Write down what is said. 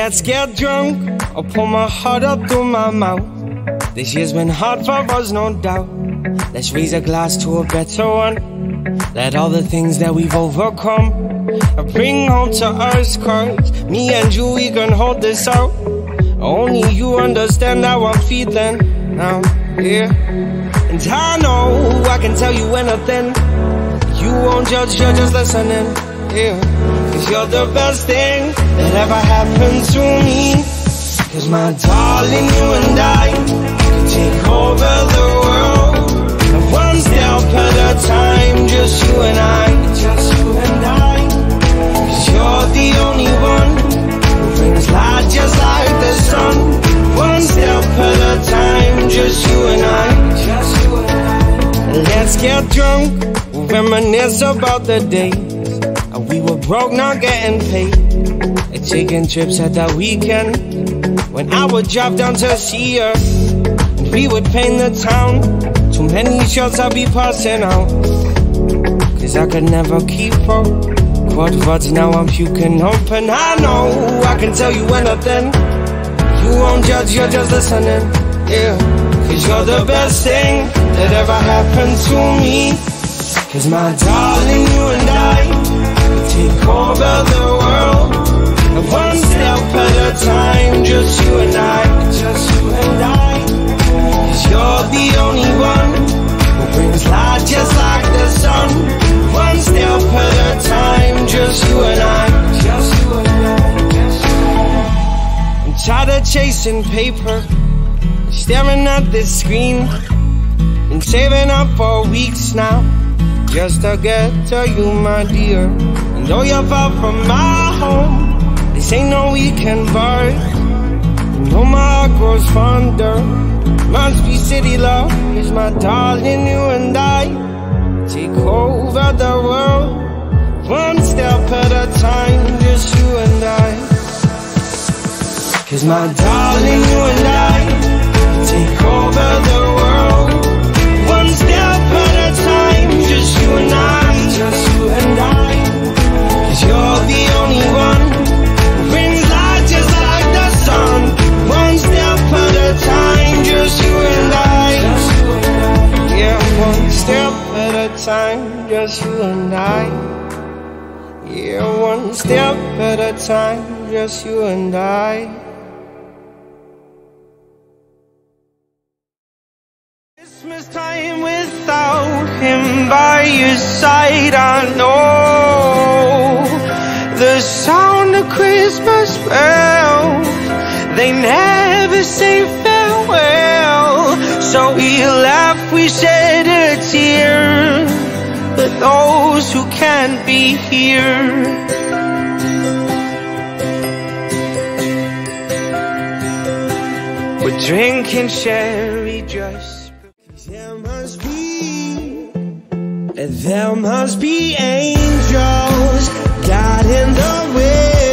Let's get drunk. I'll pull my heart up through my mouth. This year's been hard for us, no doubt. Let's raise a glass to a better one. Let all the things that we've overcome bring home to us, cause me and you, we can hold this out. Only you understand how I'm feeling now, yeah. And I know I can tell you anything. You won't judge, you're just listening, yeah. Cause you're the best thing that ever happened to me. Cause my darling, you and I can take over the world. One step at a time, just you and I, just you and I. Cause you're the only one who brings light just like the sun. One step at a time, just you and I, just you and I. Let's get drunk, reminisce about the days we were broke, not getting paid. And taking trips at that weekend. When I would drive down to see her, and we would paint the town. Too many shots I'd be passing out. Cause I could never keep up. Quad words, now I'm puking. And I know I can tell you anything. You won't judge, you're just listening. Yeah. Cause you're the best thing that ever happened to me. Cause my darling, you and I the world. And One step at a time Just you and I Just you and I. Cause you're the only one Who brings light just like the sun. One step at a time Just you and I Just you and I I'm tired of chasing paper Staring at this screen Been saving up for weeks now just to get to you, my dear. Though you're far from my home, this ain't no weekend bar. You know my heart grows fonder. Must be city love, is my darling, you and I. Take over the world, one step at a time, just you and I. Cause my darling, you and I, take over the world, at a time, just you and I. Yeah, one step at a time, just you and I. Christmas time without him by your side, I know the sound of Christmas bells. They never say farewell, those who can't be here. We're drinking sherry just there must be there must be angels guiding the way